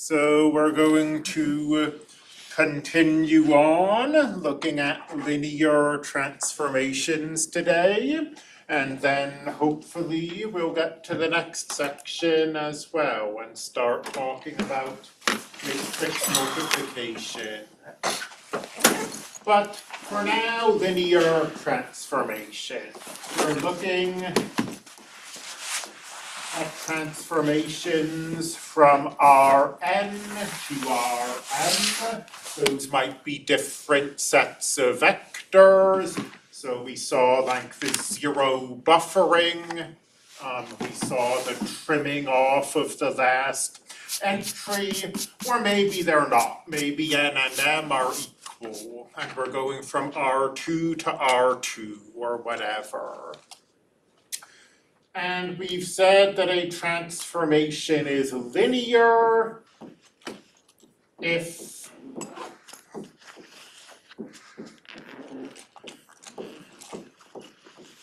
So we're going to uh, continue on looking at linear transformations today. And then hopefully we'll get to the next section as well and start talking about matrix multiplication. But for now, linear transformation. We're looking transformations from Rn to Rm. Those might be different sets of vectors. So we saw like the zero buffering. Um, we saw the trimming off of the last entry, or maybe they're not. Maybe n and m are equal, and we're going from R2 to R2 or whatever. And we've said that a transformation is linear if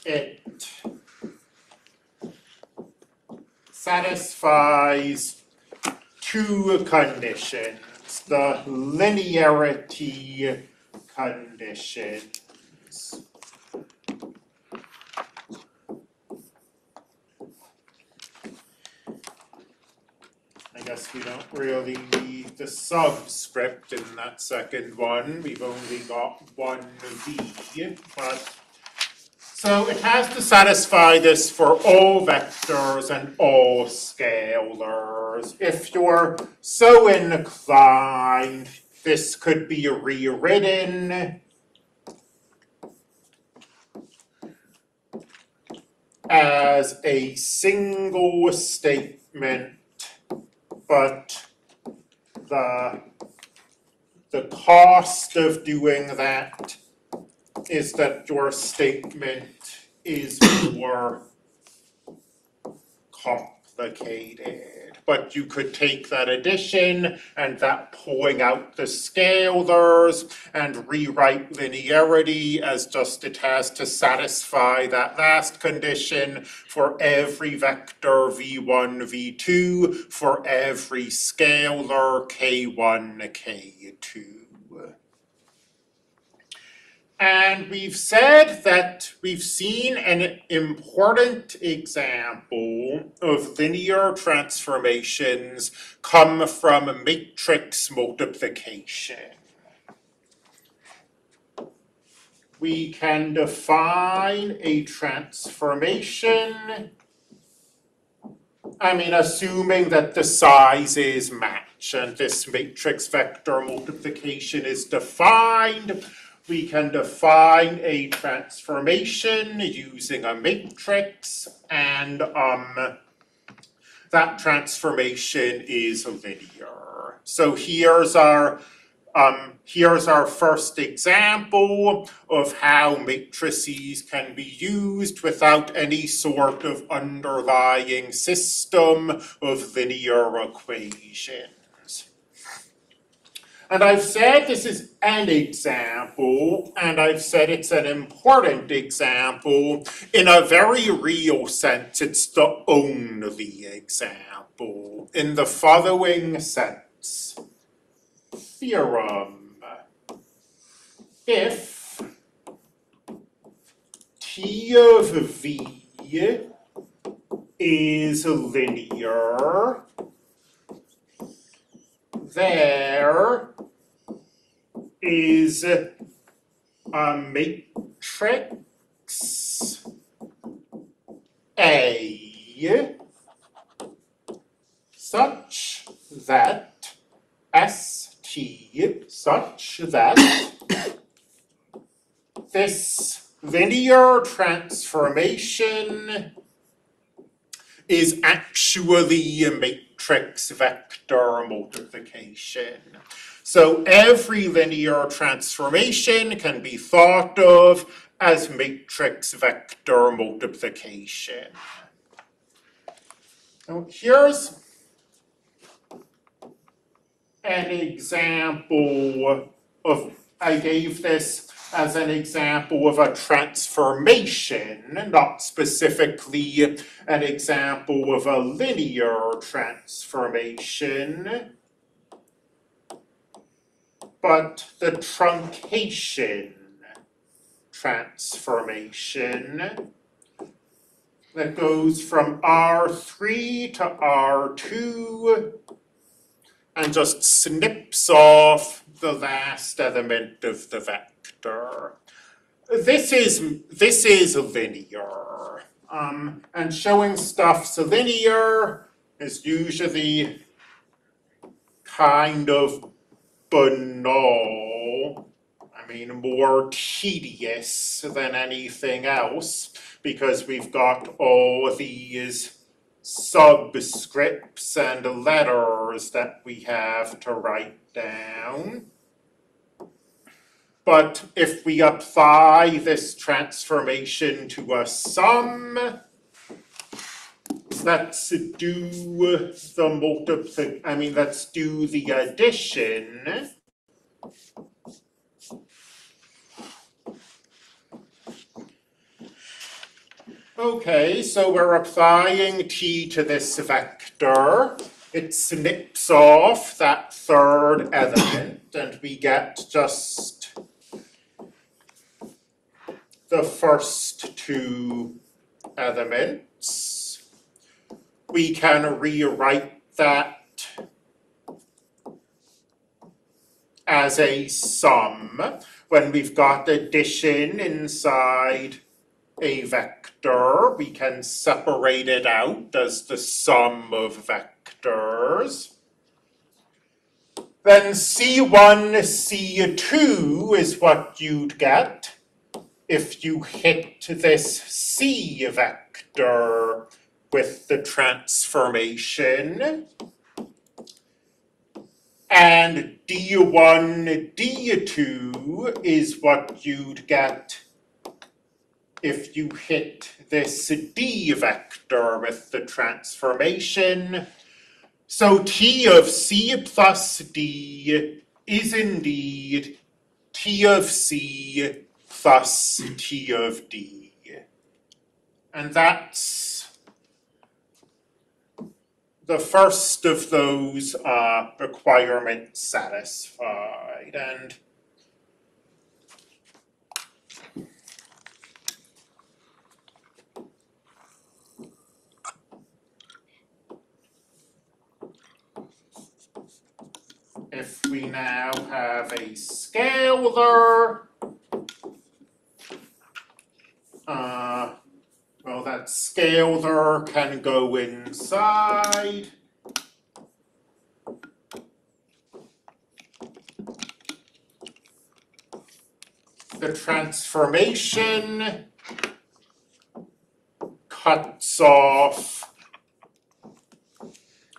it satisfies two conditions, the linearity conditions. Guess we don't really need the subscript in that second one, we've only got one V, but so it has to satisfy this for all vectors and all scalars. If you're so inclined, this could be rewritten. As a single statement, but the the cost of doing that is that your statement is more complicated. But you could take that addition and that pulling out the scalars and rewrite linearity as just it has to satisfy that last condition for every vector v one, v two, for every scalar k one, k two. And we've said that we've seen an important example of linear transformations come from matrix multiplication. We can define a transformation, I mean, assuming that the sizes match and this matrix vector multiplication is defined we can define a transformation using a matrix and um that transformation is linear. So here's our um here's our first example of how matrices can be used without any sort of underlying system of linear equations. And I've said this is an example, and I've said it's an important example. In a very real sense, it's the only example. In the following sense, theorem. If T of V is linear, there is a matrix A such that ST such that this linear transformation is actually a matrix vector multiplication. So every linear transformation can be thought of as matrix vector multiplication. Now here's an example of, I gave this as an example of a transformation, not specifically an example of a linear transformation. but the truncation transformation that goes from R three to R two and just snips off the last element of the vector. This is this is linear. Um, and showing stuff's linear is usually kind of banal. I mean, more tedious than anything else because we've got all these subscripts and letters that we have to write down. But if we apply this transformation to a sum, let's do the multipli, I mean, let's do the addition. Okay, so we're applying t to this vector. It snips off that third element and we get just the first two elements. We can rewrite that as a sum when we've got addition inside a vector, we can separate it out as the sum of vectors. Then C1, C2 is what you'd get if you hit this C vector with the transformation. And D1, D2 is what you'd get if you hit this D vector with the transformation. So T of C plus D is indeed T of C plus T of D. And that's the first of those uh, requirements satisfied. And if we now have a scalar, uh, well, that scalar can go inside. The transformation cuts off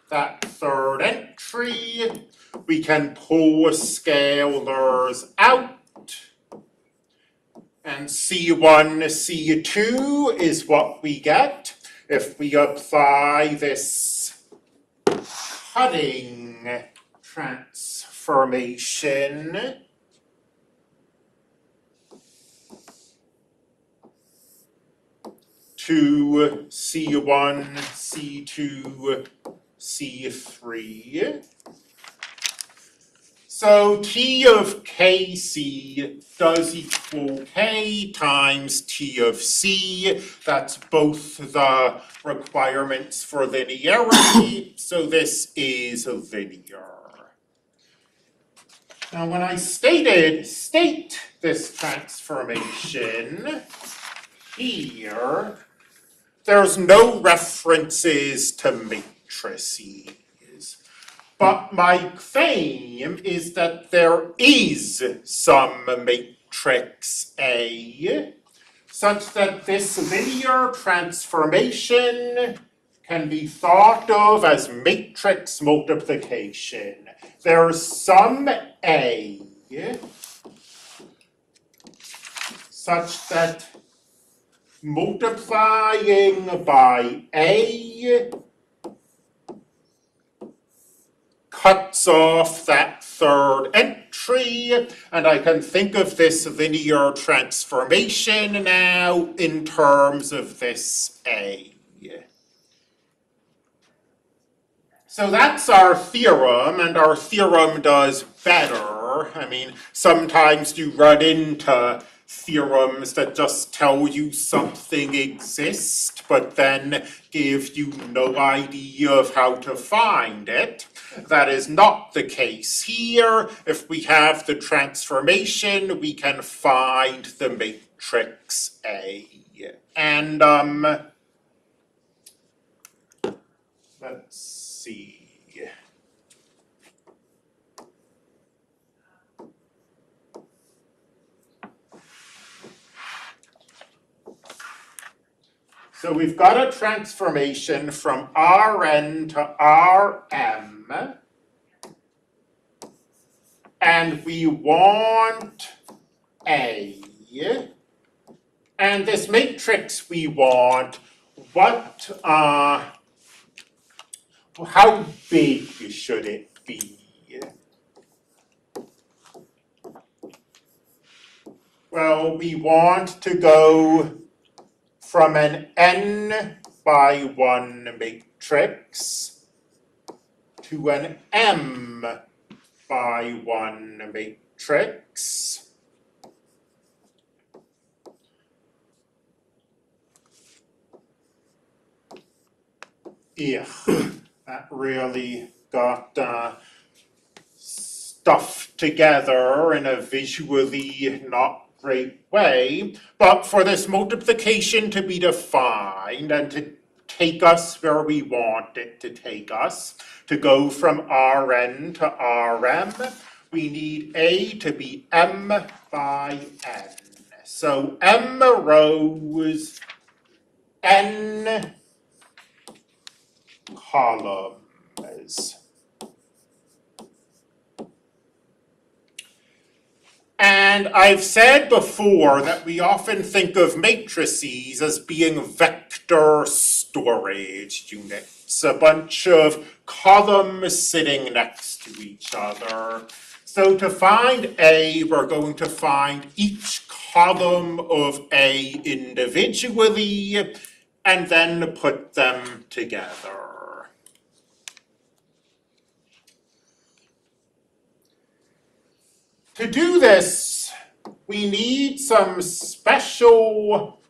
that third entry we can pull scalars out. And C1, C2 is what we get if we apply this cutting transformation. to C1, C2, C3. So T of KC does equal K times T of C. That's both the requirements for linearity, so this is linear. Now when I stated, state this transformation here, there's no references to matrices. But my claim is that there is some matrix A such that this linear transformation can be thought of as matrix multiplication. There's some A such that multiplying by A cuts off that third entry, and I can think of this linear transformation now in terms of this A. So that's our theorem, and our theorem does better. I mean, sometimes you run into theorems that just tell you something exists, but then give you no idea of how to find it. That is not the case here. If we have the transformation, we can find the matrix A. And, um, let's see. So we've got a transformation from Rn to Rm. And we want A. And this matrix we want, what, uh, how big should it be? Well, we want to go from an n by one matrix to an m by one matrix. Yeah, that really got uh, stuffed together in a visually not great way. But for this multiplication to be defined and to take us where we want it to take us, to go from Rn to Rm, we need A to be m by n. So m rows, n columns. And I've said before that we often think of matrices as being vector storage units, a bunch of columns sitting next to each other. So to find A, we're going to find each column of A individually and then put them together. To do this, we need some special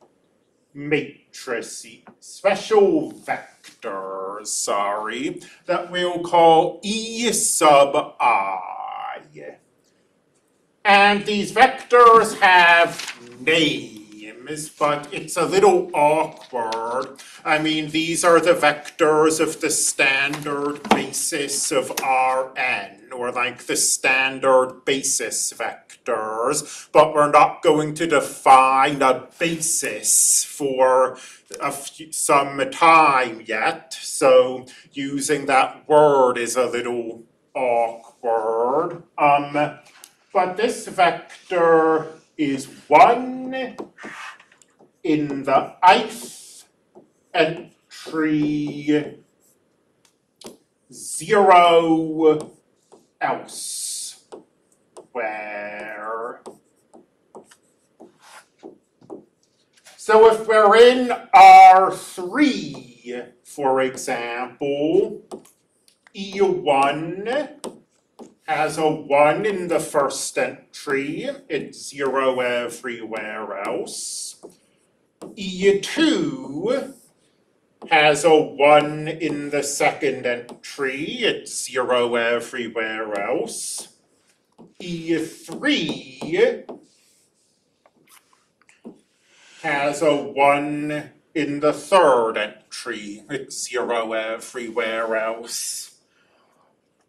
special vectors, sorry, that we'll call E sub i. And these vectors have names, but it's a little awkward. I mean, these are the vectors of the standard basis of Rn or like the standard basis vectors, but we're not going to define a basis for a some time yet, so using that word is a little awkward. Um, but this vector is one in the ith entry zero else where so if we're in R three, for example, E one has a one in the first entry, it's zero everywhere else. E two has a one in the second entry, it's zero everywhere else. E three has a one in the third entry, it's zero everywhere else.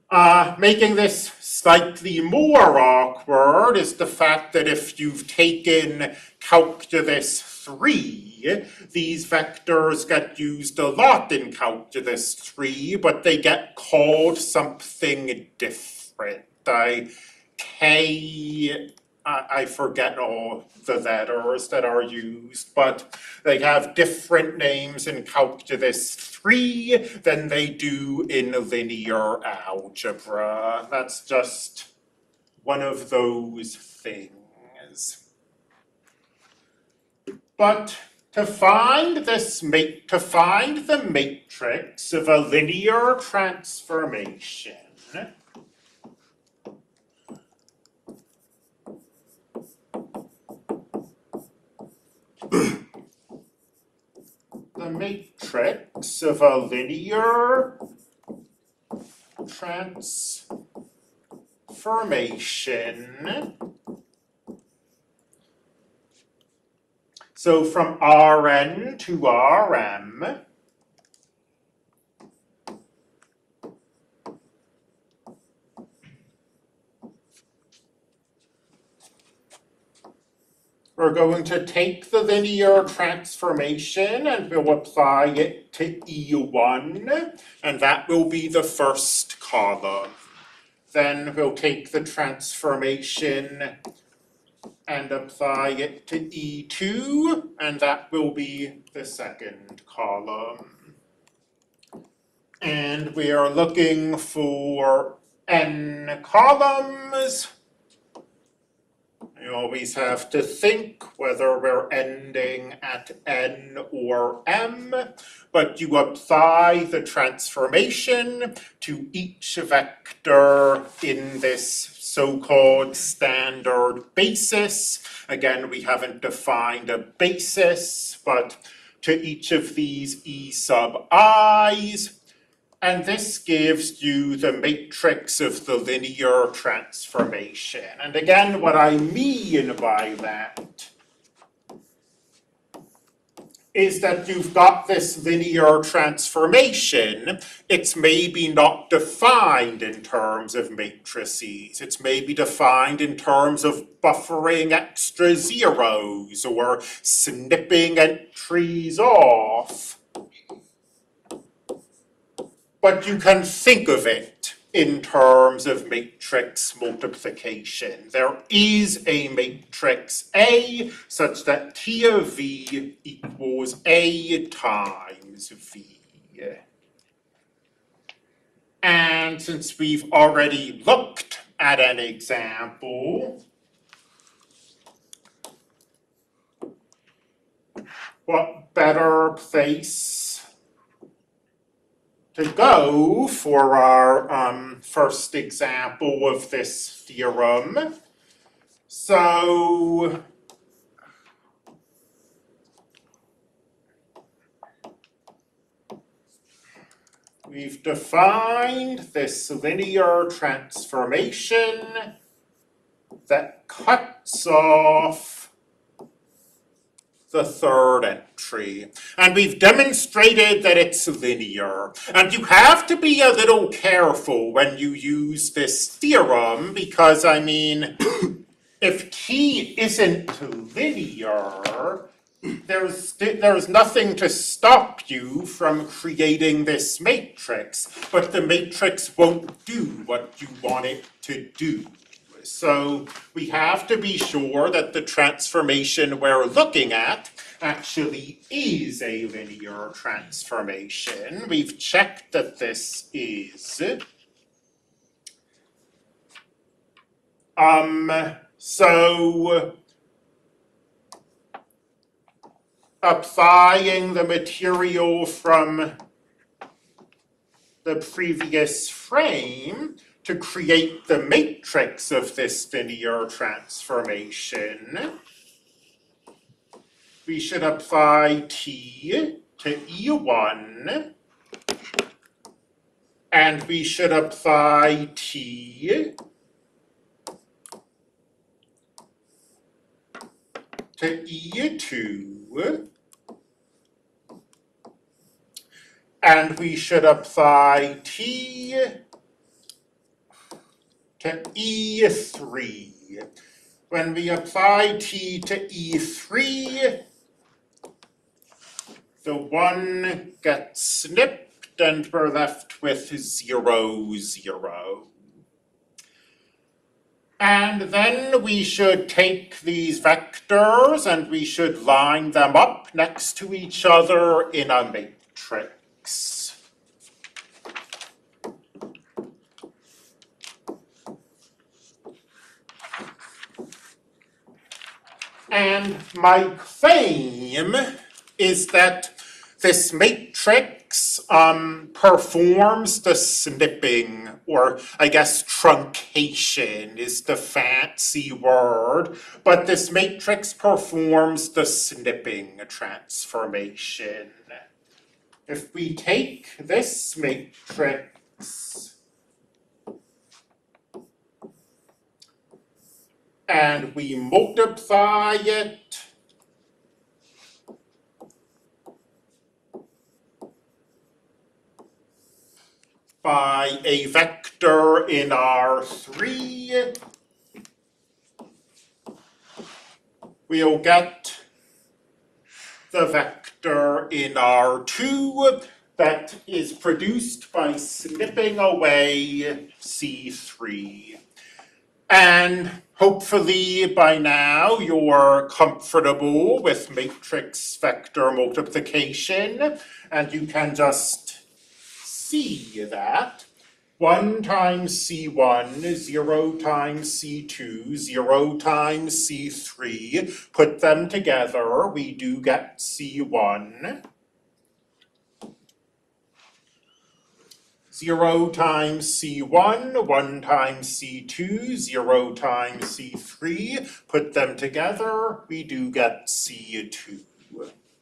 Uh, making this slightly more awkward is the fact that if you've taken calculus three, these vectors get used a lot in calculus three, but they get called something different. I, K, I, I forget all the letters that are used, but they have different names in calculus three than they do in linear algebra. That's just one of those things. But To find this to find the matrix of a linear transformation, the matrix of a linear transformation. So from Rn to Rm, we're going to take the linear transformation and we'll apply it to E1, and that will be the first column. Then we'll take the transformation and apply it to E2, and that will be the second column. And we are looking for n columns. You always have to think whether we're ending at n or m, but you apply the transformation to each vector in this so-called standard basis. Again, we haven't defined a basis, but to each of these e sub i's, and this gives you the matrix of the linear transformation. And again, what I mean by that is that you've got this linear transformation. It's maybe not defined in terms of matrices. It's maybe defined in terms of buffering extra zeros or snipping entries off but you can think of it in terms of matrix multiplication. There is a matrix A such that T of V equals A times V. And since we've already looked at an example, what better place to go for our um first example of this theorem. So we've defined this linear transformation that cuts off the third entry. And we've demonstrated that it's linear. And you have to be a little careful when you use this theorem because, I mean, if t isn't linear, there's there's nothing to stop you from creating this matrix, but the matrix won't do what you want it to do. So we have to be sure that the transformation we're looking at actually is a linear transformation. We've checked that this is. Um, so applying the material from the previous frame to create the matrix of this linear transformation, we should apply T to E1, and we should apply T to E2, and we should apply T to E3. When we apply T to E3, the one gets snipped and we're left with zero, zero. And then we should take these vectors and we should line them up next to each other in a matrix. And my claim is that this matrix um, performs the snipping, or I guess truncation is the fancy word, but this matrix performs the snipping transformation. If we take this matrix and we multiply it by a vector in R three, we'll get the vector in R two that is produced by snipping away C three. And hopefully by now you're comfortable with matrix vector multiplication and you can just see that. One times C one, zero times C two, zero times C three, put them together, we do get C one. Zero times C one, one times C two, zero times C three, put them together, we do get C two.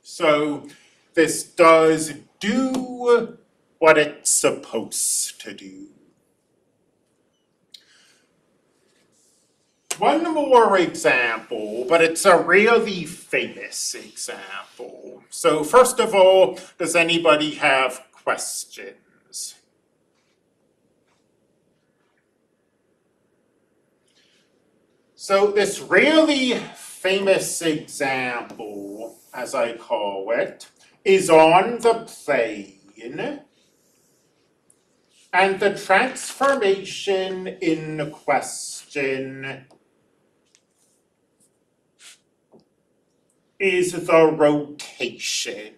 So this does do what it's supposed to do. One more example, but it's a really famous example. So first of all, does anybody have questions? So this really famous example, as I call it, is on the plane and the transformation in question is the rotation.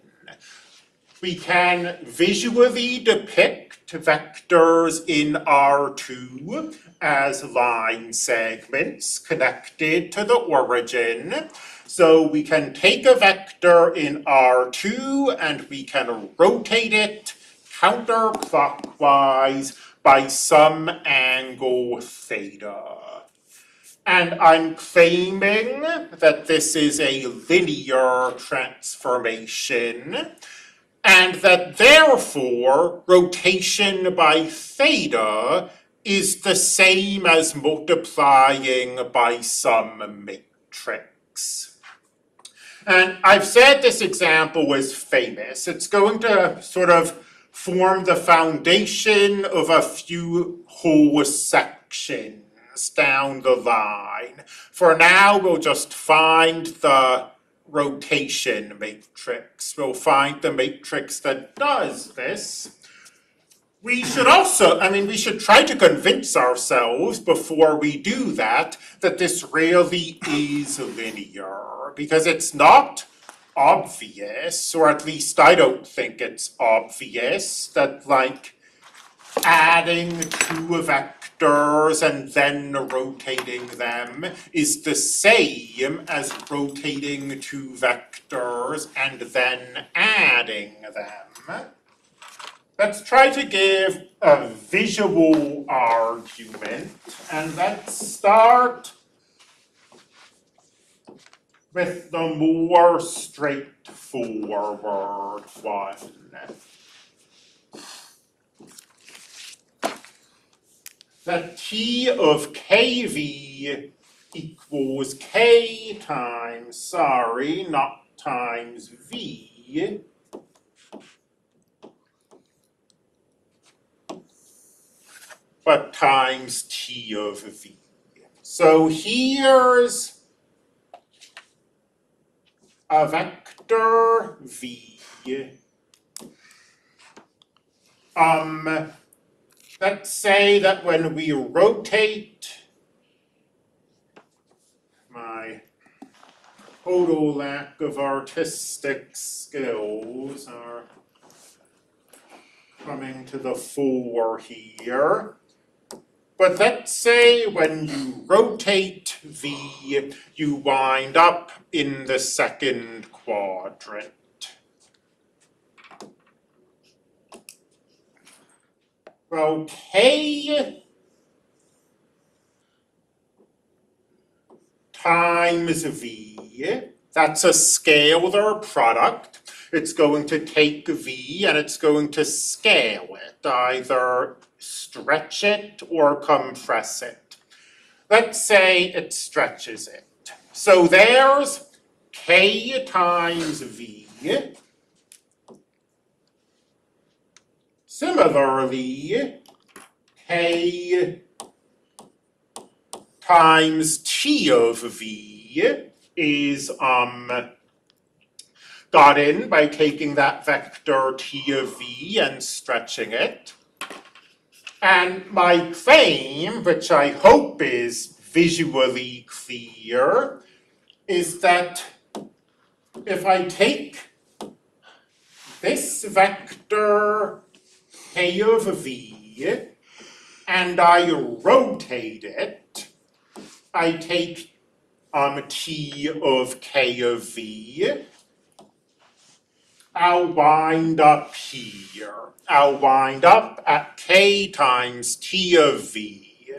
We can visually depict vectors in R2 as line segments connected to the origin. So we can take a vector in R2 and we can rotate it counterclockwise by some angle theta. And I'm claiming that this is a linear transformation and that therefore rotation by theta is the same as multiplying by some matrix. And I've said this example was famous. It's going to sort of form the foundation of a few whole sections down the line. For now, we'll just find the rotation matrix. We'll find the matrix that does this. We should also, I mean, we should try to convince ourselves before we do that, that this really is linear, because it's not obvious, or at least I don't think it's obvious, that like adding two vectors and then rotating them is the same as rotating two vectors and then adding them. Let's try to give a visual argument and let's start with the more straightforward one. That T of kv equals k times, sorry, not times v. But times T of v. So here's a vector v. Um, let's say that when we rotate my total lack of artistic skills are coming to the fore here. But let's say when you rotate V, you wind up in the second quadrant. Okay. Times V, that's a scalar product. It's going to take V and it's going to scale it, either stretch it or compress it. Let's say it stretches it. So there's K times V. Similarly, K times T of V is um got in by taking that vector T of V and stretching it. And my claim, which I hope is visually clear, is that if I take this vector K of V and I rotate it, I take um T of K of V, I'll wind up here. I'll wind up at K times T of V.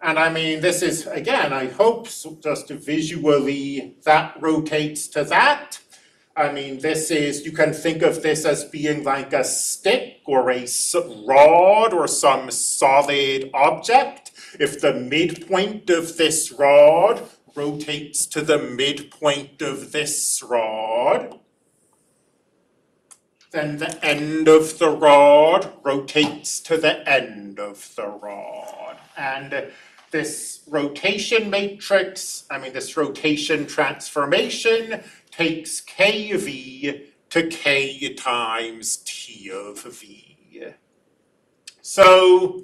And I mean, this is, again, I hope just visually that rotates to that. I mean, this is, you can think of this as being like a stick or a rod or some solid object. If the midpoint of this rod rotates to the midpoint of this rod, then the end of the rod rotates to the end of the rod. And this rotation matrix, I mean, this rotation transformation takes kv to k times t of v. So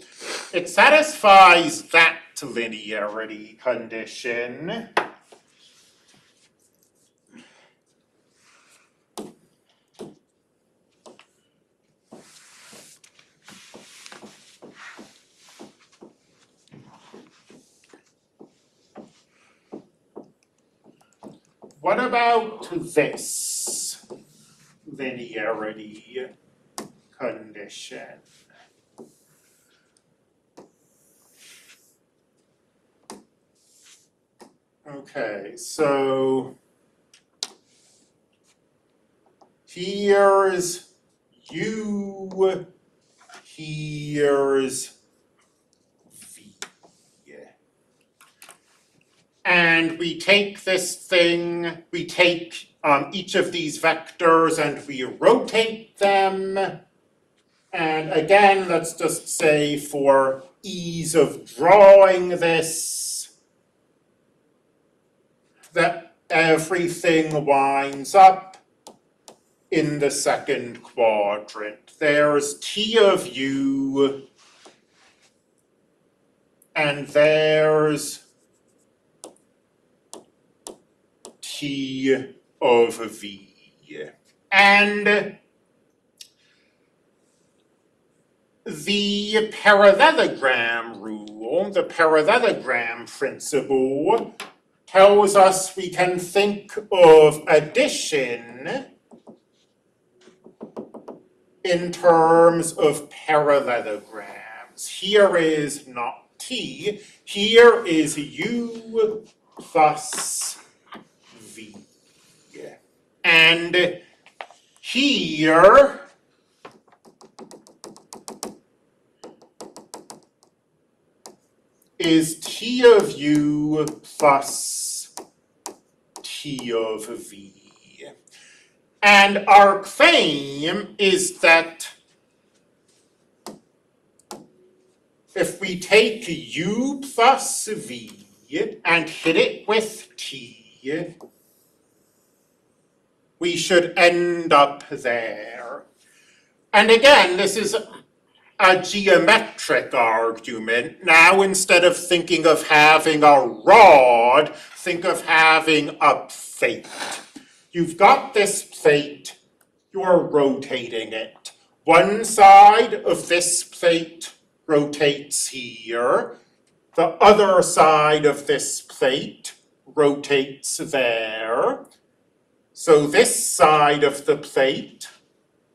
it satisfies that linearity condition. What about this linearity condition? Okay, so here's U, here's V. And we take this thing, we take um each of these vectors and we rotate them. And again, let's just say for ease of drawing this, that everything winds up in the second quadrant. There's T of U and there's T of V. And the parallelogram rule, the parallelogram principle, tells us we can think of addition in terms of parallelograms. Here is not T, here is U plus. And here is T of U plus T of V. And our claim is that if we take U plus V and hit it with T, we should end up there. And again, this is a geometric argument. Now, instead of thinking of having a rod, think of having a plate. You've got this plate, you're rotating it. One side of this plate rotates here, the other side of this plate rotates there. So this side of the plate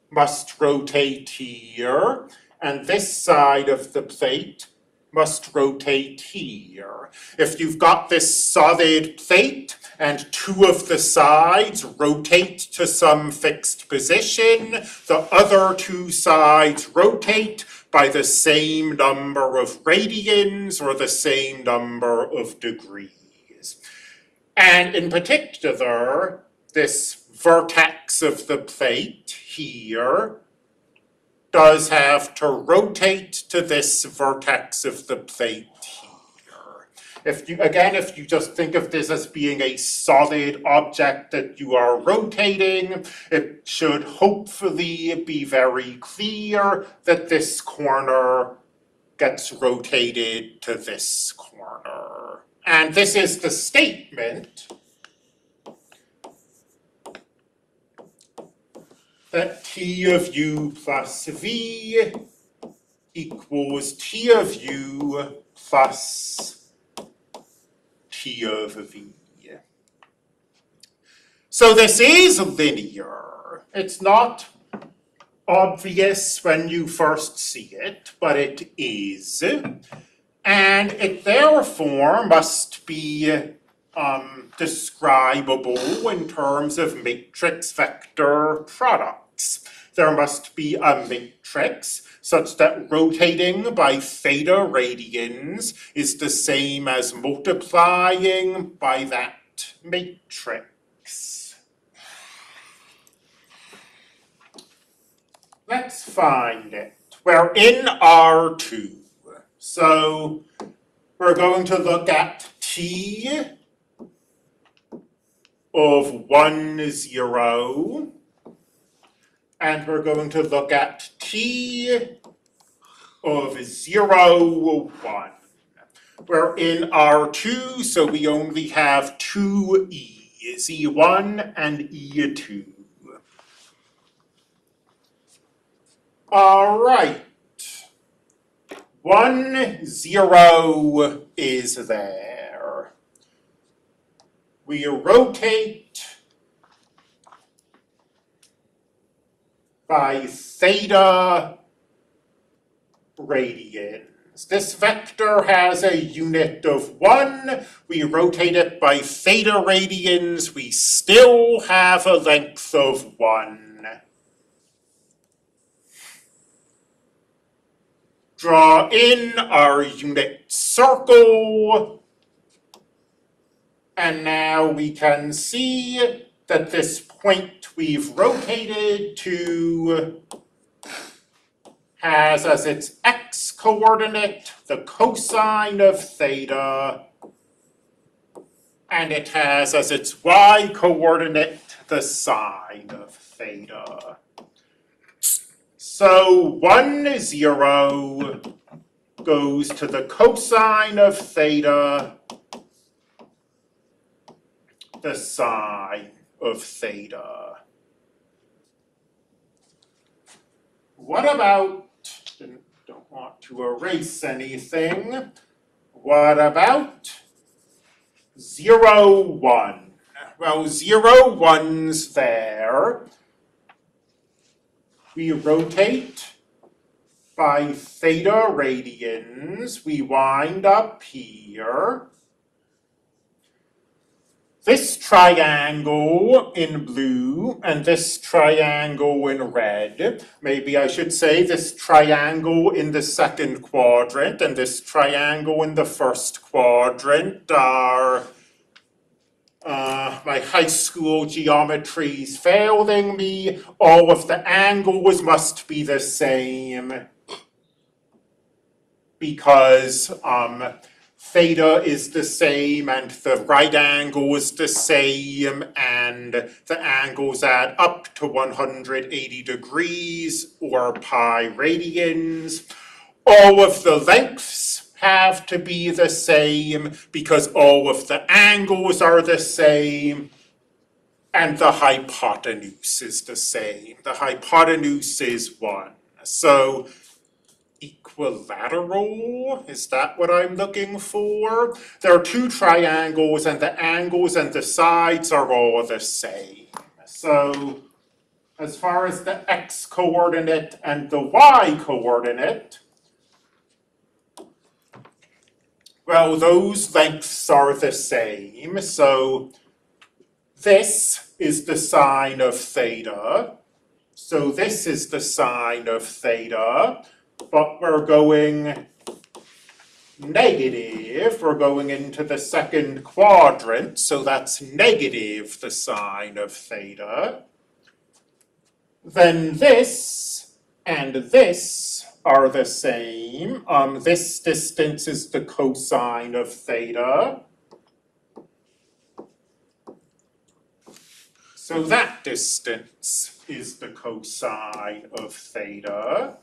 must rotate here, and this side of the plate must rotate here. If you've got this solid plate and two of the sides rotate to some fixed position, the other two sides rotate by the same number of radians or the same number of degrees. And in particular, this vertex of the plate here does have to rotate to this vertex of the plate here. If you, again, if you just think of this as being a solid object that you are rotating, it should hopefully be very clear that this corner gets rotated to this corner. And this is the statement that T of u plus V equals T of u plus T of V. So this is linear. It's not obvious when you first see it, but it is. And it therefore must be um, describable in terms of matrix vector There must be a matrix such that rotating by theta radians is the same as multiplying by that matrix. Let's find it. We're in R two. So we're going to look at T of one zero. And we're going to look at T of zero one. We're in R two, so we only have two E's, E one and E two. Alright. One zero is there. We rotate by theta radians. This vector has a unit of one. We rotate it by theta radians. We still have a length of one. Draw in our unit circle. And now we can see that this point we've rotated to has as its x coordinate the cosine of theta. And it has as its y coordinate the sine of theta. So one zero goes to the cosine of theta, the sine of theta. What about, don't want to erase anything. What about zero one? Well, zero one's there. We rotate by theta radians, we wind up here. This triangle in blue and this triangle in red, maybe I should say this triangle in the second quadrant and this triangle in the first quadrant are uh, my high school geometry's failing me, all of the angles must be the same. Because, um, theta is the same and the right angle is the same and the angles add up to one hundred eighty degrees or pi radians. All of the lengths have to be the same because all of the angles are the same. And the hypotenuse is the same. The hypotenuse is one. So equilateral, is that what I'm looking for? There are two triangles and the angles and the sides are all the same. So as far as the x coordinate and the y coordinate, well, those lengths are the same, so this is the sine of theta. So this is the sine of theta, but we're going negative, we're going into the second quadrant, so that's negative the sine of theta. Then this and this are the same. Um, this distance is the cosine of theta. So that distance is the cosine of theta.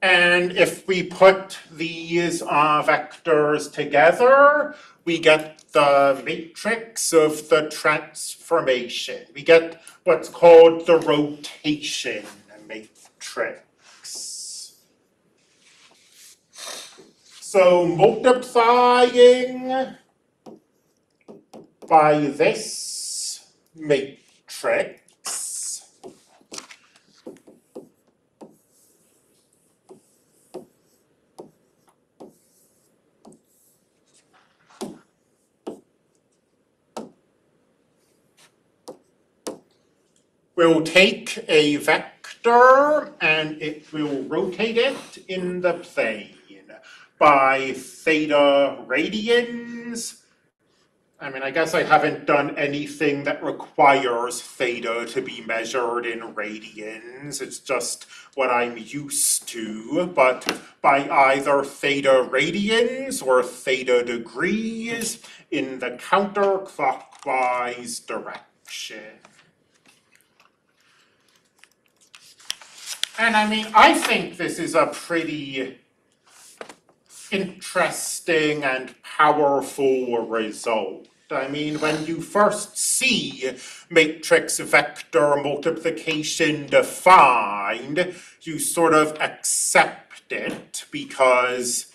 And if we put these uh, vectors together, we get the matrix of the transformation. We get what's called the rotation matrix. So multiplying by this matrix will take a vector and it will rotate it in the plane by theta radians. I mean, I guess I haven't done anything that requires theta to be measured in radians. It's just what I'm used to. But by either theta radians or theta degrees in the counterclockwise direction. And I mean, I think this is a pretty interesting and powerful result. I mean, when you first see matrix vector multiplication defined, you sort of accept it because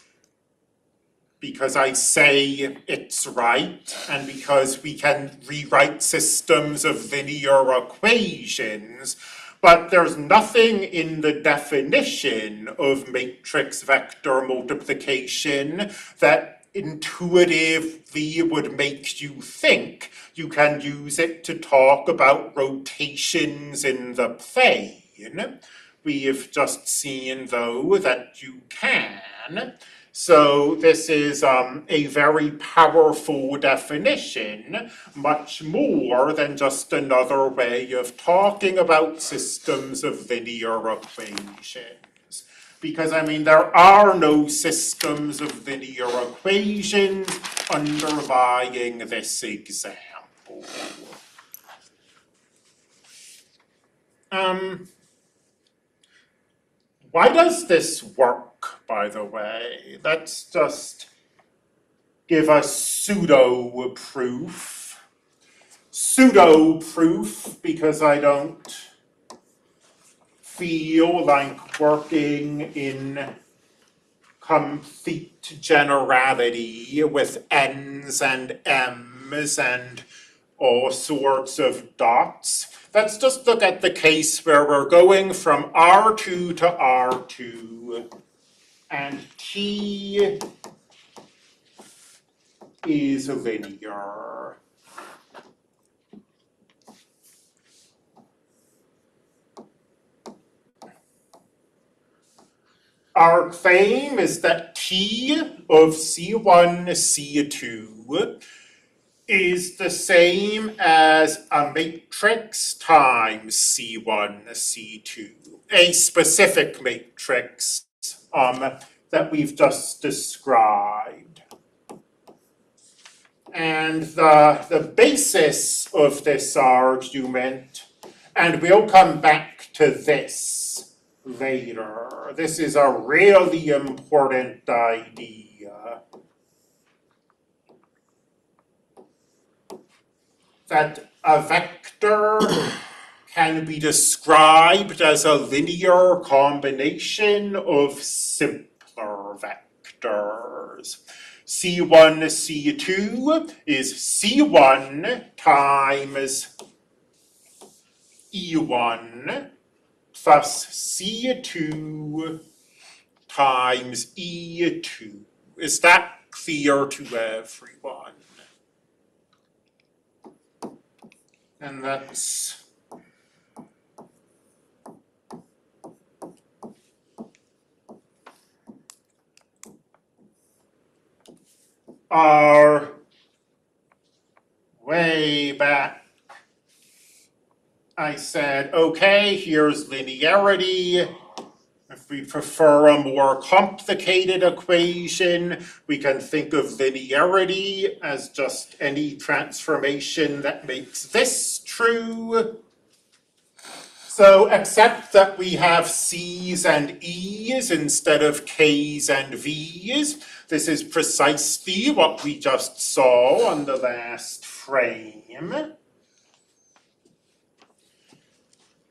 because I say it's right and because we can rewrite systems of linear equations but there's nothing in the definition of matrix vector multiplication that intuitively would make you think you can use it to talk about rotations in the plane. We have just seen, though, that you can. So this is um, a very powerful definition, much more than just another way of talking about systems of linear equations. Because, I mean, there are no systems of linear equations underlying this example. Um, why does this work? By the way. Let's just give a pseudo proof. Pseudo proof because I don't feel like working in complete generality with n's and m's and all sorts of dots. Let's just look at the case where we're going from R2 to R2 and T is a linear. Our claim is that T of C1, C2 is the same as a matrix times C1, C2, a specific matrix um, that we've just described. And the, the basis of this argument, and we'll come back to this later. This is a really important idea. That a vector can be described as a linear combination of simpler vectors. vectors. C1, C2 is C1 times E1 plus C2 times E2. Is that clear to everyone? And that's our way back. I said, okay, here's linearity. If we prefer a more complicated equation, we can think of linearity as just any transformation that makes this true. So except that we have C's and E's instead of K's and V's, this is precisely what we just saw on the last frame.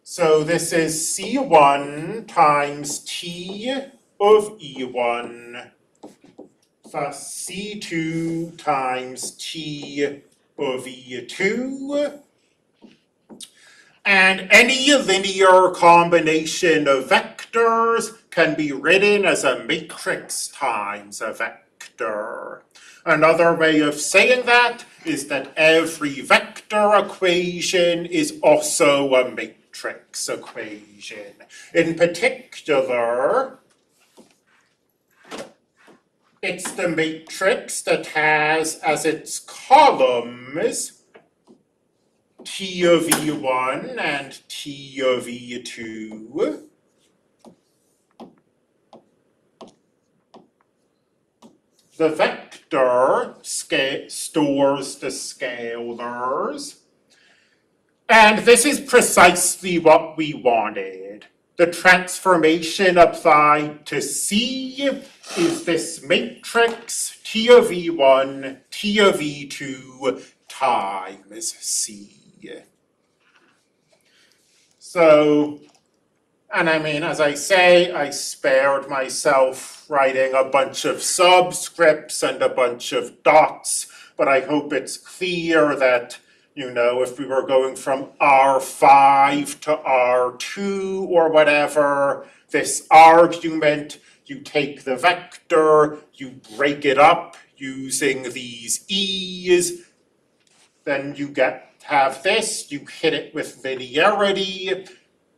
So this is C1 times T of E1 plus C2 times T of E2. And any linear combination of vectors can be written as a matrix times a vector. Another way of saying that is that every vector equation is also a matrix equation. In particular, it's the matrix that has as its columns T of E1 and T of E2. The vector stores the scalars. And this is precisely what we wanted. The transformation applied to C is this matrix T of E1, T of E2 times C. So, and I mean, as I say, I spared myself writing a bunch of subscripts and a bunch of dots, but I hope it's clear that, you know, if we were going from R5 to R2 or whatever, this argument, you take the vector, you break it up using these e's, then you get have this, you hit it with linearity,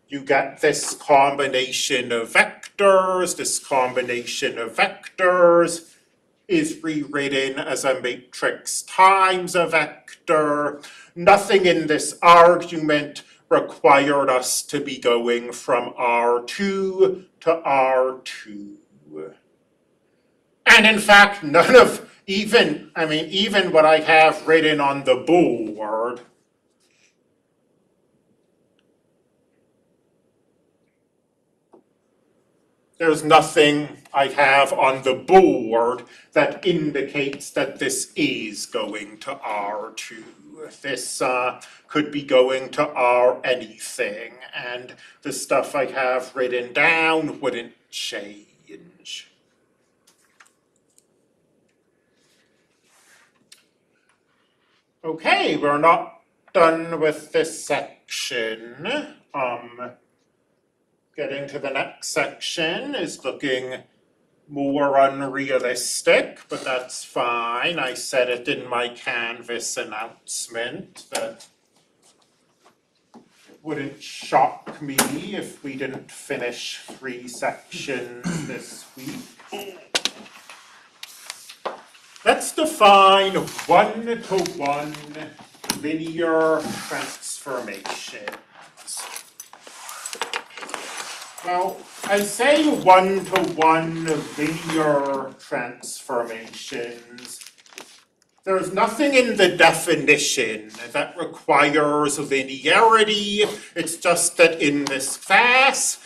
you get this combination of vectors, this combination of vectors is rewritten as a matrix times a vector. Nothing in this argument required us to be going from R2 to R2. And in fact, none of even, I mean, even what I have written on the board there's nothing I have on the board that indicates that this is going to R2. This uh, could be going to R anything, and the stuff I have written down wouldn't change. Okay, we're not done with this section. Um, getting to the next section is looking more unrealistic, but that's fine. I said it in my Canvas announcement that it wouldn't shock me if we didn't finish three sections this week. Let's define one-to-one linear transformations. Well, I say one-to-one linear transformations. There's nothing in the definition that requires linearity. It's just that in this class,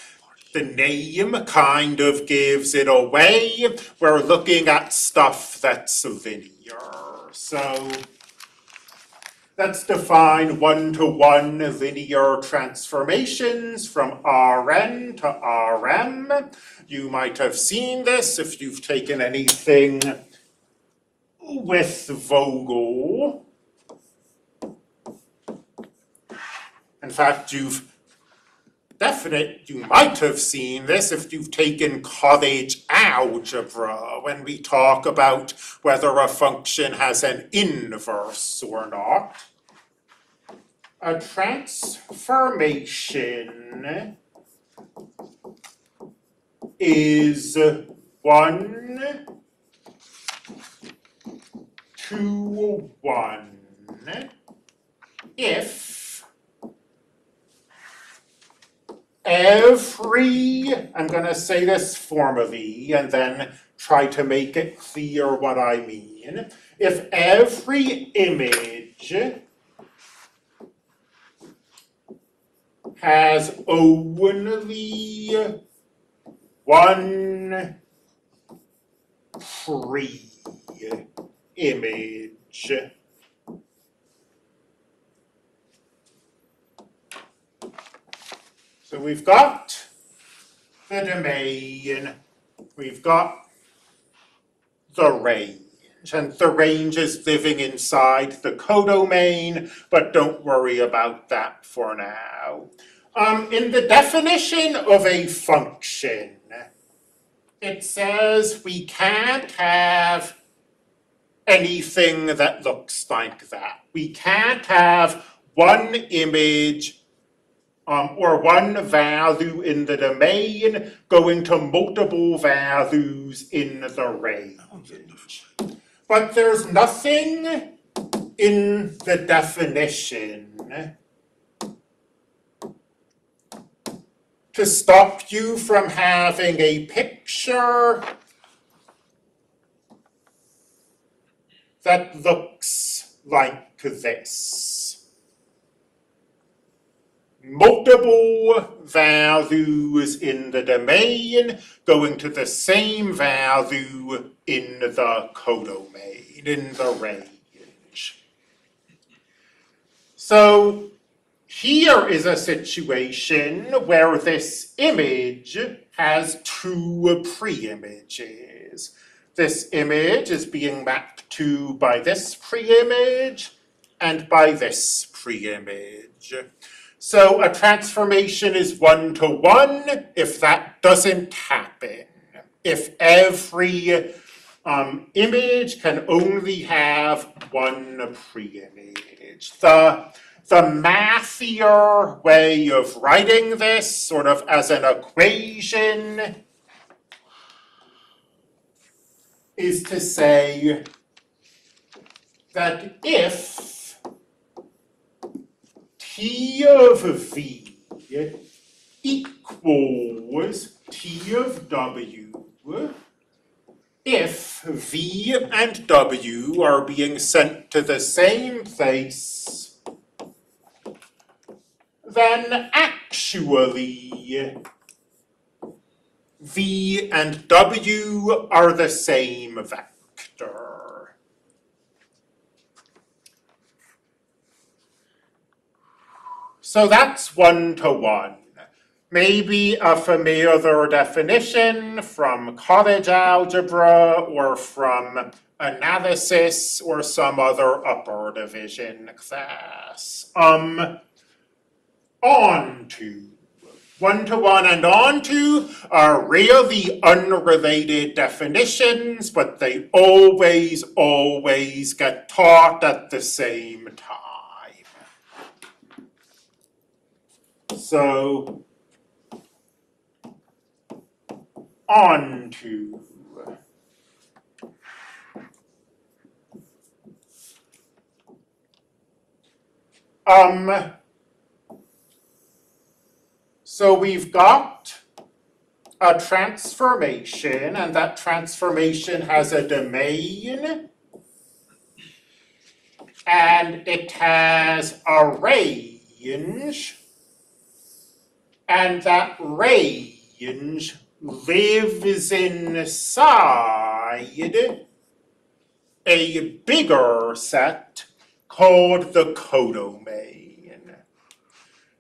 the name kind of gives it away. We're looking at stuff that's linear. So Let's define one-to-one linear transformations from Rn to Rm. You might have seen this if you've taken anything with Vogel. In fact, you've definite, you might have seen this if you've taken college algebra when we talk about whether a function has an inverse or not. A transformation is one to one if every, I'm gonna say this formally and then try to make it clear what I mean. If every image has only one pre-image So we've got the domain, we've got the range, and the range is living inside the codomain, but don't worry about that for now. Um, in the definition of a function, it says we can't have anything that looks like that. We can't have one image um, or one value in the domain going to multiple values in the range. But there's nothing in the definition to stop you from having a picture that looks like this multiple values in the domain going to the same value in the codomain, in the range. So here is a situation where this image has two pre-images. This image is being mapped to by this pre-image and by this pre-image. So a transformation is one to one if that doesn't happen. If every um, image can only have one pre-image. The, the mathier way of writing this, sort of as an equation, is to say that if T of V equals T of W if V and W are being sent to the same place, then actually V and W are the same vector. So that's one to one. Maybe a familiar definition from college algebra or from analysis or some other upper division class. Um, on to. One to one and on to are really unrelated definitions, but they always, always get taught at the same time. So on to um so we've got a transformation and that transformation has a domain and it has a range and that range lives inside a bigger set called the codomain.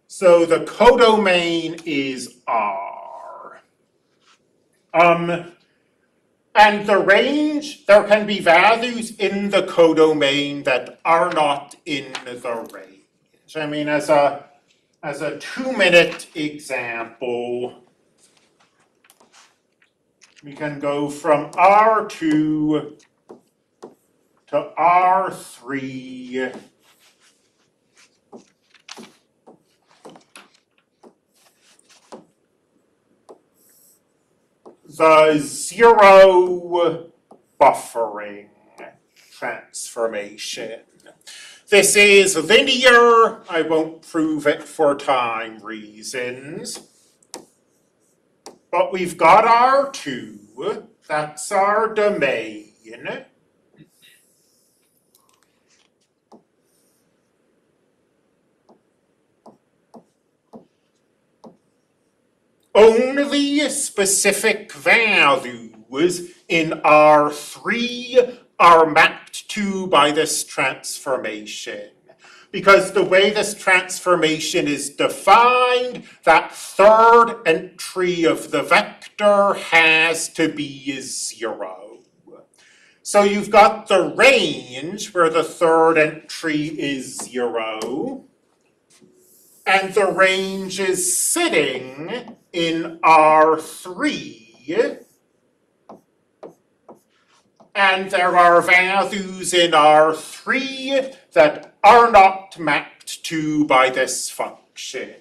So the codomain is R. Um, and the range, there can be values in the codomain that are not in the range. I mean, as a, as a two-minute example, we can go from R2 to R3. The zero buffering transformation. This is linear, I won't prove it for time reasons. But we've got R2. that's our domain. Only specific values in R three are mapped to by this transformation. Because the way this transformation is defined, that third entry of the vector has to be zero. So you've got the range where the third entry is zero. And the range is sitting in R three. And there are values in R three that are not mapped to by this function.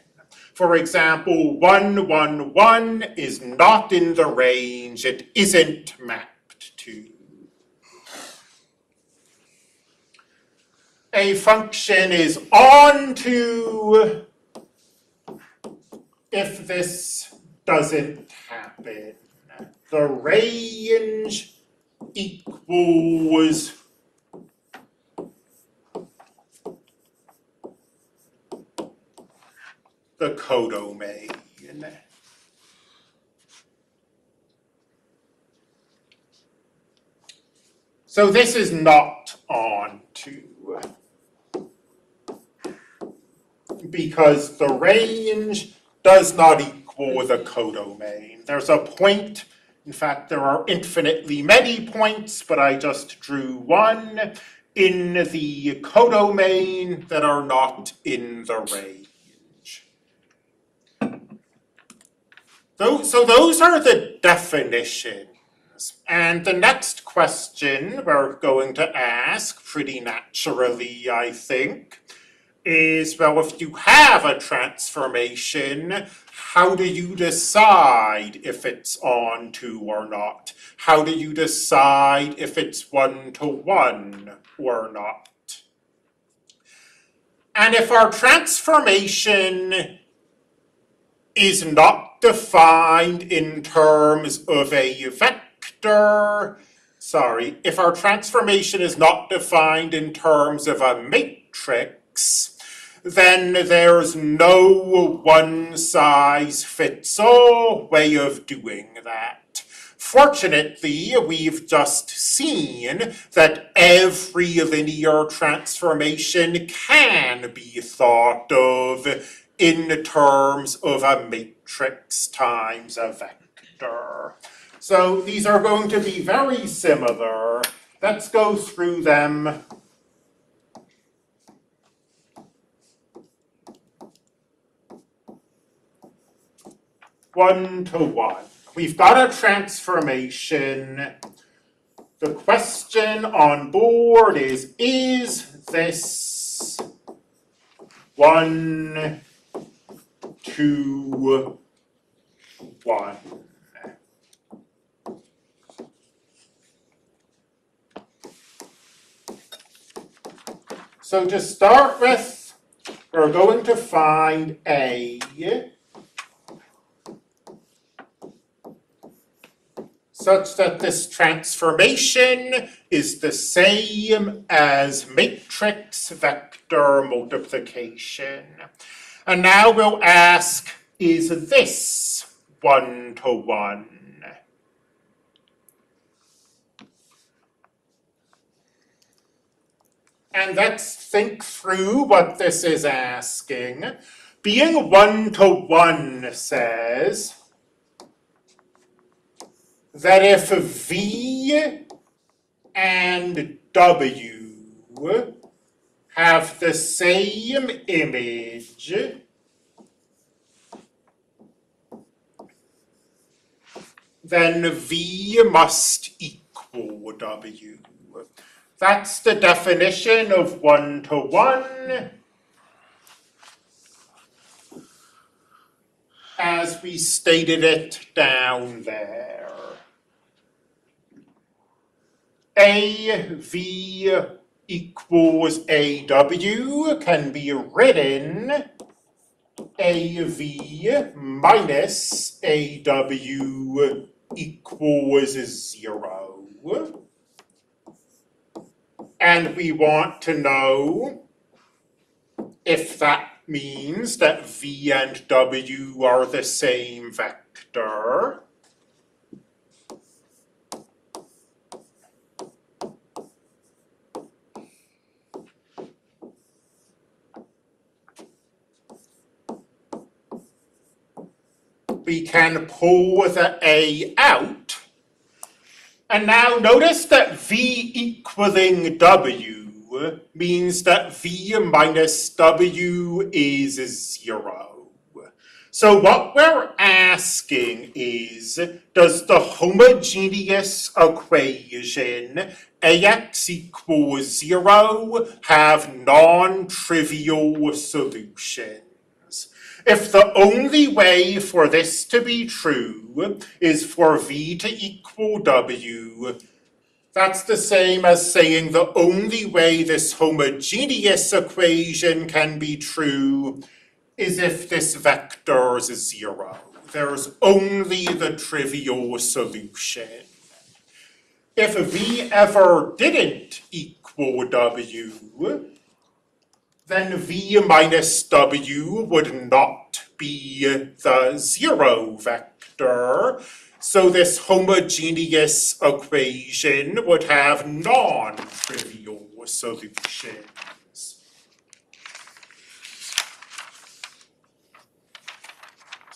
For example, one, one, one is not in the range, it isn't mapped to. A function is onto if this doesn't happen. The range equals the codomain. So this is not on to. Because the range does not equal the codomain. There's a point, in fact, there are infinitely many points, but I just drew one in the codomain that are not in the range. So those are the definitions. And the next question we're going to ask, pretty naturally, I think, is, well, if you have a transformation, how do you decide if it's on to or not? How do you decide if it's one to one or not? And if our transformation is not defined in terms of a vector, sorry, if our transformation is not defined in terms of a matrix, then there's no one size fits all way of doing that. Fortunately, we've just seen that every linear transformation can be thought of in terms of a matrix times a vector. So these are going to be very similar. Let's go through them one to one. We've got a transformation. The question on board is, is this one to one? So to start with, we're going to find A such that this transformation is the same as matrix vector multiplication. And now we'll ask, is this one to one? And let's think through what this is asking. Being one to one says that if V and W have the same image, then V must equal W. That's the definition of one to one. As we stated it down there. AV equals AW can be written AV minus AW equals zero. And we want to know if that means that V and W are the same vector. We can pull the A out. And now notice that V equaling W means that V minus W is zero. So what we're asking is, does the homogeneous equation AX equals zero have non-trivial solutions? If the only way for this to be true is for V to equal W, that's the same as saying the only way this homogeneous equation can be true is if this vector is zero. There's only the trivial solution. If V ever didn't equal W, then V minus W would not be the zero vector. So this homogeneous equation would have non-trivial solutions.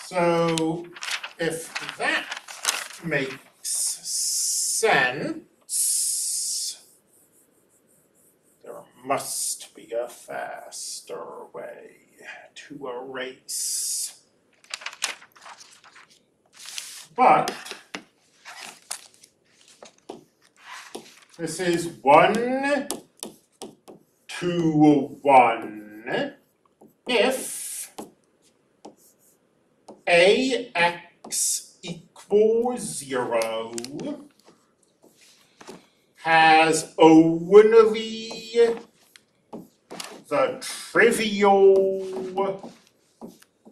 So if that makes sense, there must a faster way to erase. But this is one to one if ax equals zero has only the trivial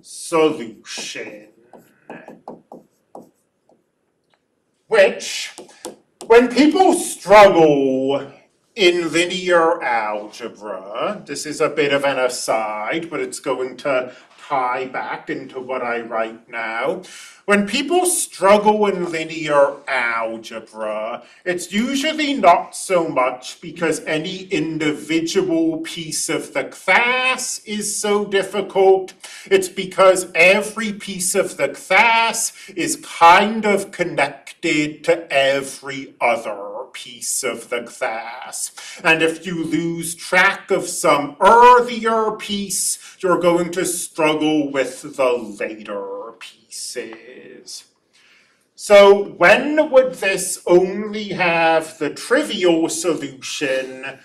solution. Which, when people struggle in linear algebra, this is a bit of an aside, but it's going to tie back into what I write now. When people struggle in linear algebra, it's usually not so much because any individual piece of the class is so difficult. It's because every piece of the class is kind of connected to every other piece of the class. And if you lose track of some earlier piece, you're going to struggle with the later So when would this only have the trivial solution?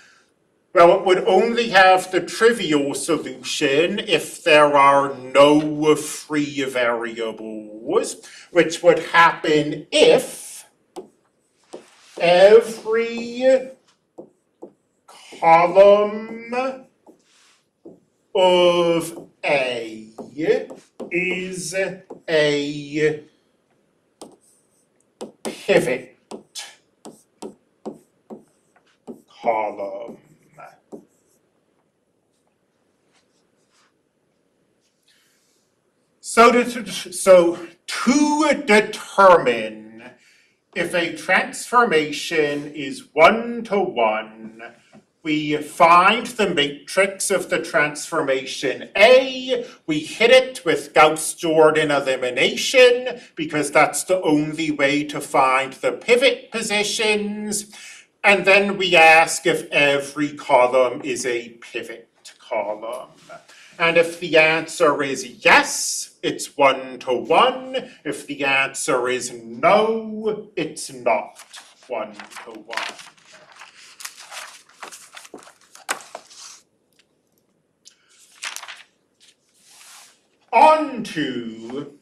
Well, it would only have the trivial solution if there are no free variables, which would happen if every column of A is a pivot column. So to, so to determine if a transformation is one to one, we find the matrix of the transformation A, we hit it with Gauss-Jordan elimination, because that's the only way to find the pivot positions. And then we ask if every column is a pivot column. And if the answer is yes, it's one to one. If the answer is no, it's not one to one. On to,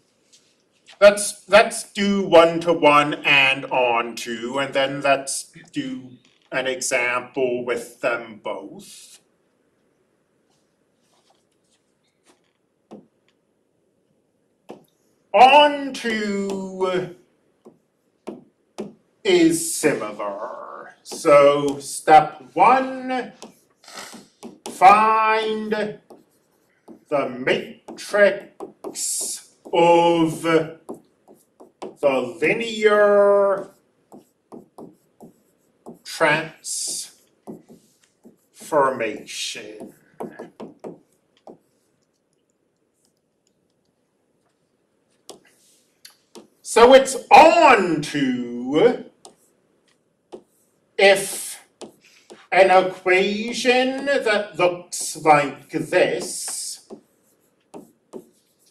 let's, let's do one to one and on to, and then let's do an example with them both. On to is similar. So step one, find the matrix of the linear transformation. So it's on to if an equation that looks like this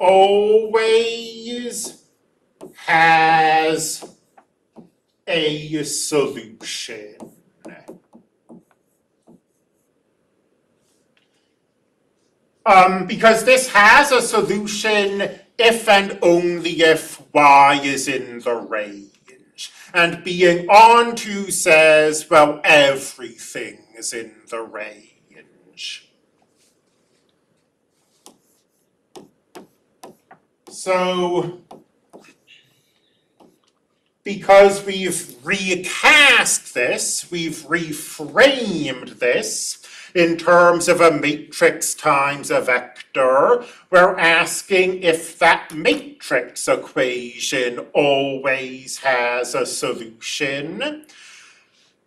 always has a solution. Um, because this has a solution if and only if y is in the range. And being on to says, well, everything is in the range. So, because we've recast this, we've reframed this, in terms of a matrix times a vector, we're asking if that matrix equation always has a solution.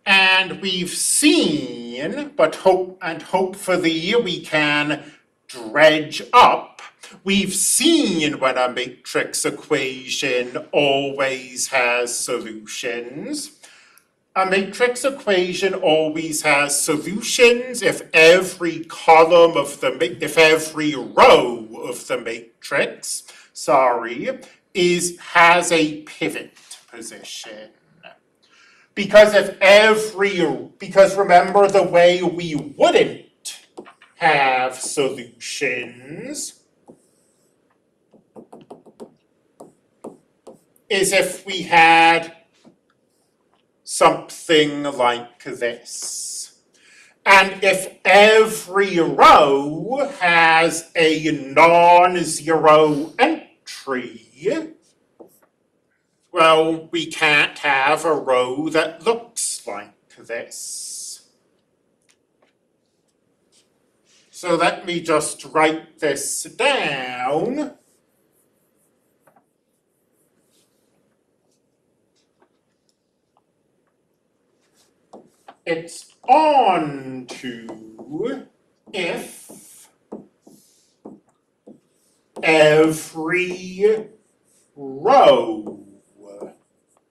And we've seen, but hope and hopefully we can dredge up, we've seen when a matrix equation always has solutions. A matrix equation always has solutions if every column of the, if every row of the matrix, sorry, is, has a pivot position. Because if every, because remember the way we wouldn't have solutions is if we had something like this. And if every row has a non-zero entry, well, we can't have a row that looks like this. So let me just write this down. It's on to if every row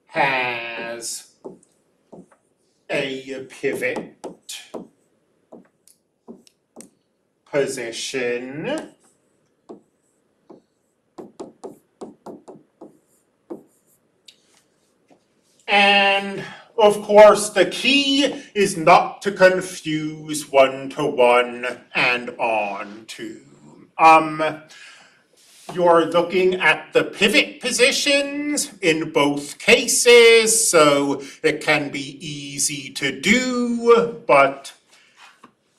has a pivot position. And of course, the key is not to confuse one-to-one and on-to. Um, you're looking at the pivot positions in both cases, so it can be easy to do, but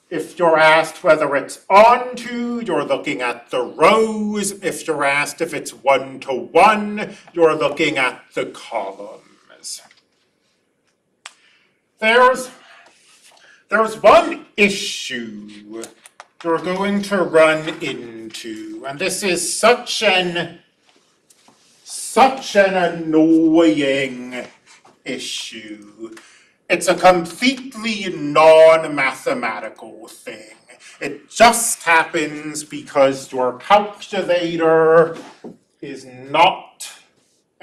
if you're asked whether it's on-to, you're looking at the rows. If you're asked if it's one-to-one, you're looking at the columns. There's, there's one issue you're going to run into, and this is such an, such an annoying issue. it's a completely non-mathematical thing. It just happens because your calculator is not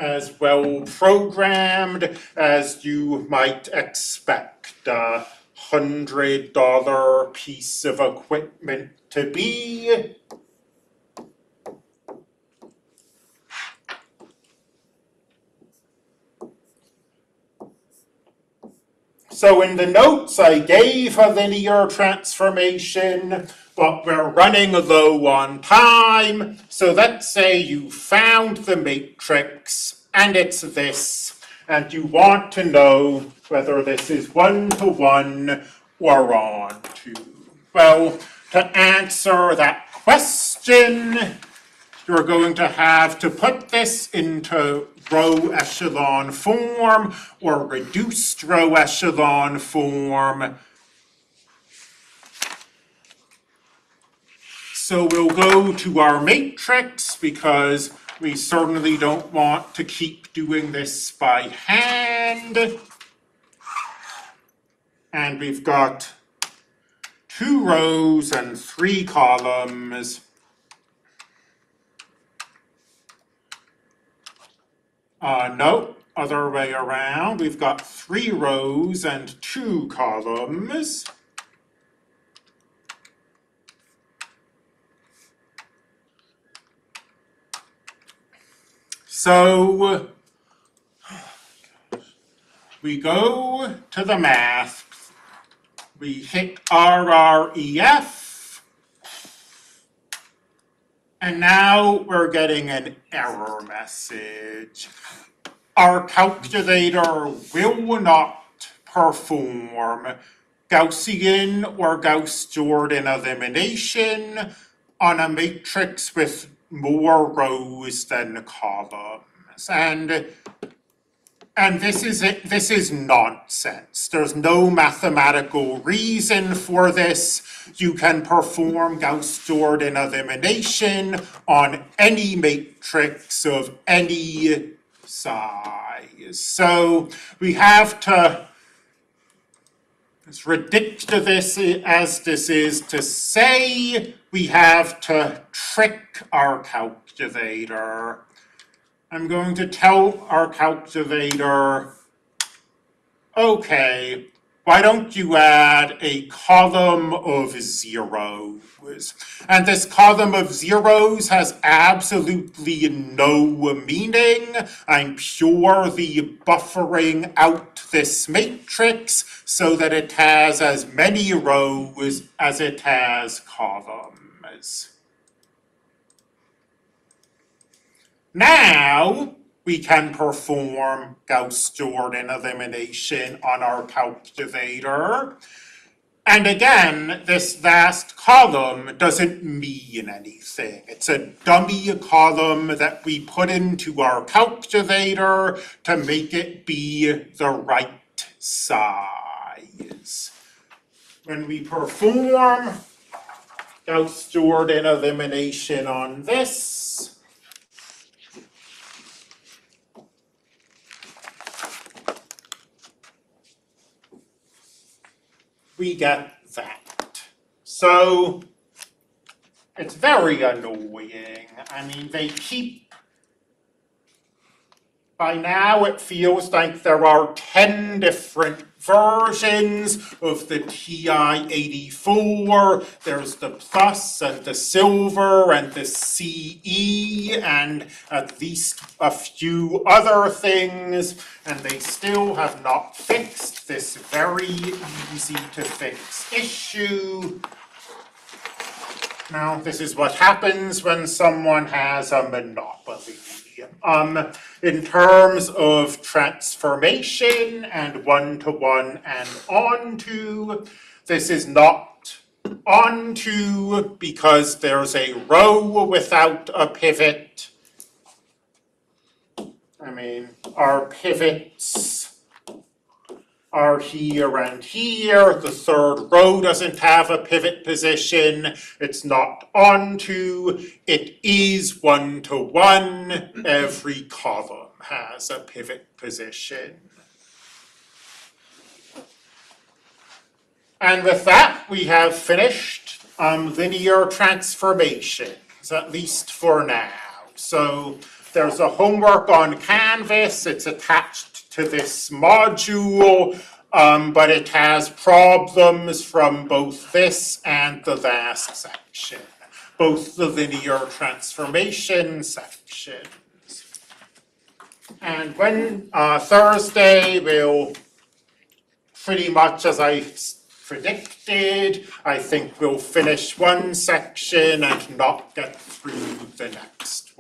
as well programmed as you might expect a hundred dollar piece of equipment to be. So in the notes, I gave a linear transformation, but we're running low on time. So let's say you found the matrix and it's this, and you want to know whether this is one to one or on to. Well, to answer that question, you're going to have to put this into row echelon form or reduced row echelon form. So we'll go to our matrix because we certainly don't want to keep doing this by hand. And we've got two rows and three columns. Uh, no, other way around. We've got three rows and two columns. So we go to the masks. We hit RREF. And now we're getting an error message. Our calculator will not perform Gaussian or Gauss-Jordan elimination on a matrix with more rows than columns. And and this is it, this is nonsense. There's no mathematical reason for this. You can perform Gauss-Jordan elimination on any matrix of any size. So we have to, as ridiculous as this is to say, we have to trick our calculator. I'm going to tell our calculator, okay, why don't you add a column of zeros? And this column of zeros has absolutely no meaning. I'm purely buffering out this matrix so that it has as many rows as it has columns. Now, we can perform Gauss-Jordan elimination on our calculator. And again, this last column doesn't mean anything. It's a dummy column that we put into our calculator to make it be the right size. When we perform Gauss-Jordan elimination on this, we get that. So it's very annoying. I mean, they keep, by now it feels like there are 10 different versions of the TI-84. There's the Plus and the Silver and the CE and at least a few other things. And they still have not fixed this very easy to fix issue. Now, this is what happens when someone has a monopoly. Um, in terms of transformation and one-to-one and onto, this is not onto because there's a row without a pivot. I mean, our pivots are here and here. The third row doesn't have a pivot position. It's not onto. It is one to one. Every column has a pivot position. And with that, we have finished um, linear transformations, at least for now. So there's a homework on Canvas, it's attached to this module, um, but it has problems from both this and the last section, both the linear transformation sections. And when, uh, Thursday, we'll pretty much as I predicted, I think we'll finish one section and not get through the next